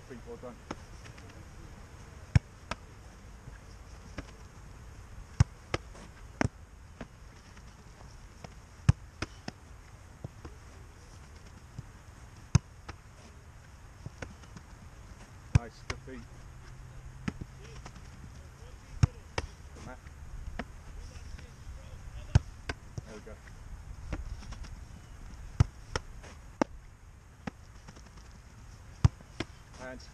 feet, well done. Nice, good feet. There we go. Hands.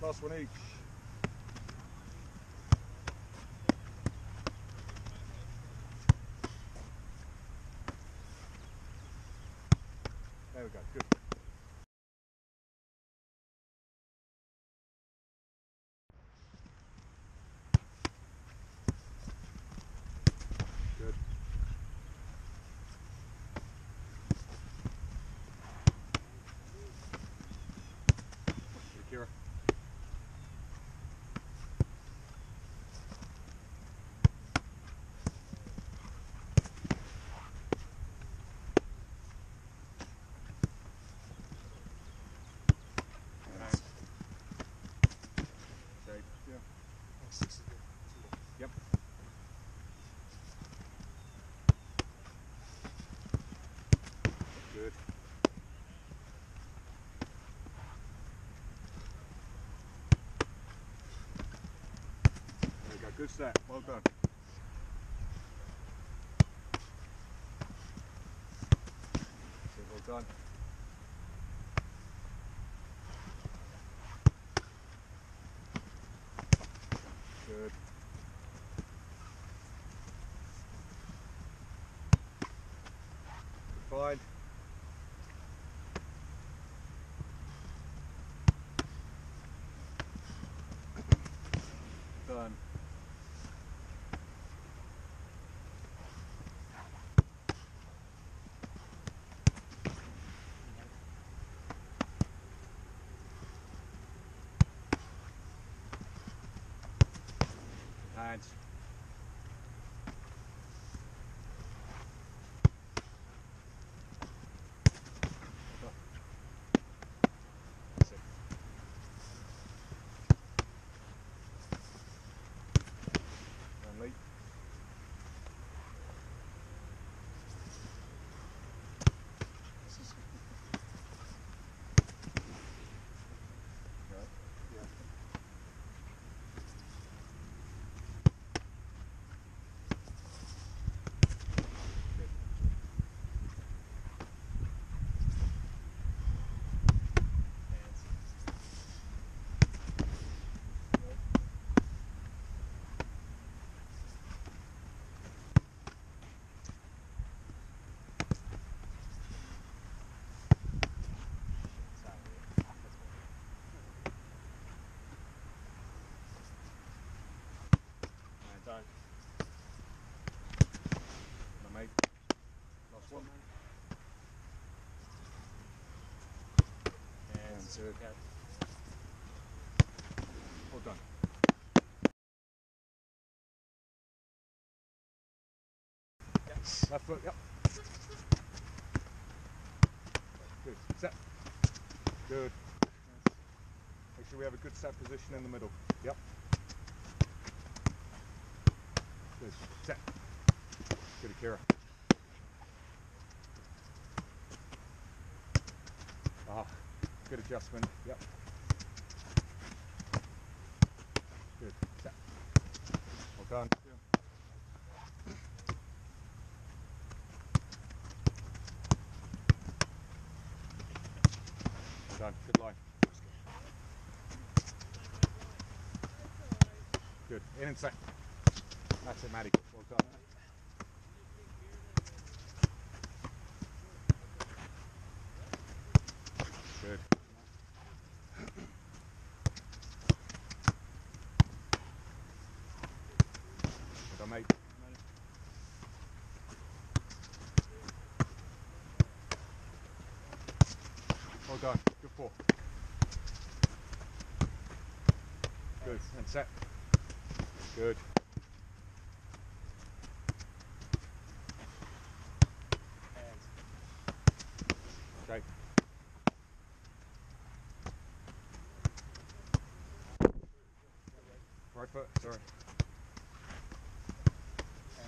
Last one each. There we go. Good. Good, Kira. Hands. Shape. Yeah. Yep. Good. Good set. Well done. Well done. Good. Fine. Done. Hands. That's it. And leap. Right. Yeah. Good. Hands. Hands on. My mate. Last one. Good. Okay. Well done. Left foot, yep. Good. Set. Good. Make sure we have a good set position in the middle. Yep. Good. Set. Good, Akira. Ah, good adjustment. Yep. Good. Set. Well done. Well done. Good line. Good. In and set. That's it, Maddie. Well done. Good. Well done, mate. Oh, well done. Good four. Good. And set. Good. Right foot, sorry.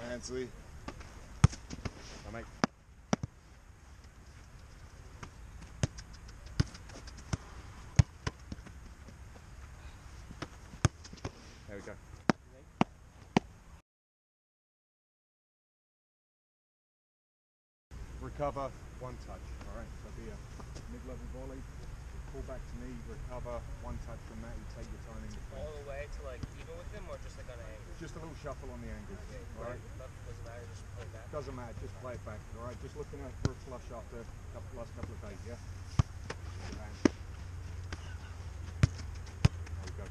Hands, Lee. Now, mate. There we go. Recover, one touch. All right, so be a mid-level volley. Pull back to me, recover, one touch from that. You take your time in your All the way to like even with them or just like on an angle? Just a little shuffle on the angle. Okay, All right. Doesn't matter, just play back. Doesn't matter, just play it back. All right, just looking out for a flush after a couple, last couple of days, yeah? Good man. There we go.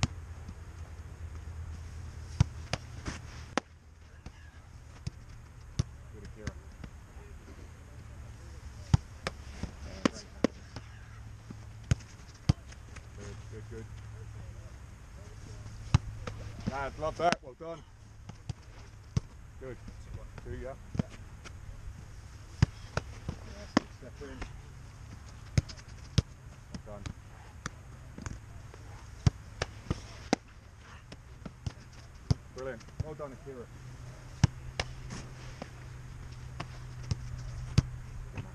Good Akira. Great. Good, good, good. Lad, love that. Well done. Good. Two, yeah. Step in. Well done. Brilliant. Well done, Akira. Good man.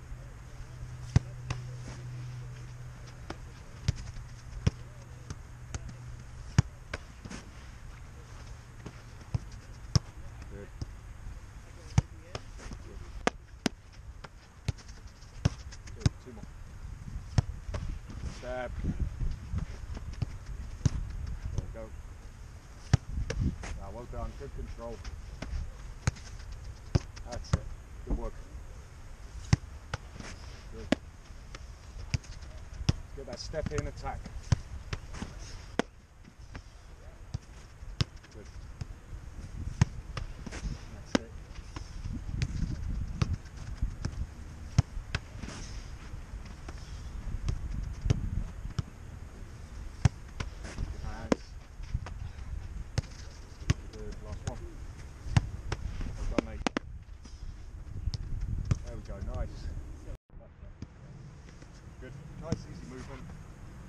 Good. Good. Two more. Stab. There we go. Ah, well done. Good control. That's it. Good work. Good. Get that step in attack. Good. That's it. Good hands. Good, last one. Well done, mate. There we go, nice. Good, nice, easy movement.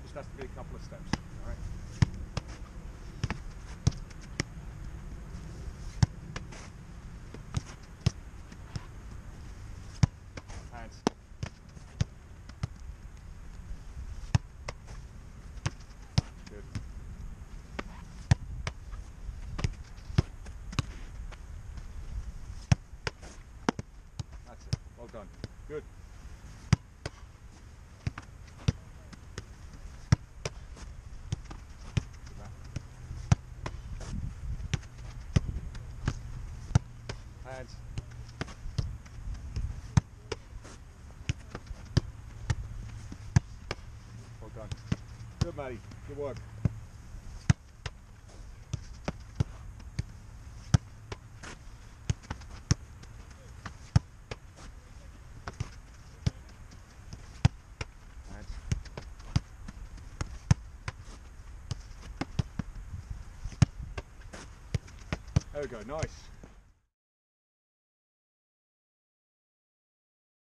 Just has to be a couple of steps, alright? Hands. Good. That's it. Well done. Good. Hands. Well done. Good, Matty. Good work. Hands. There we go. Nice.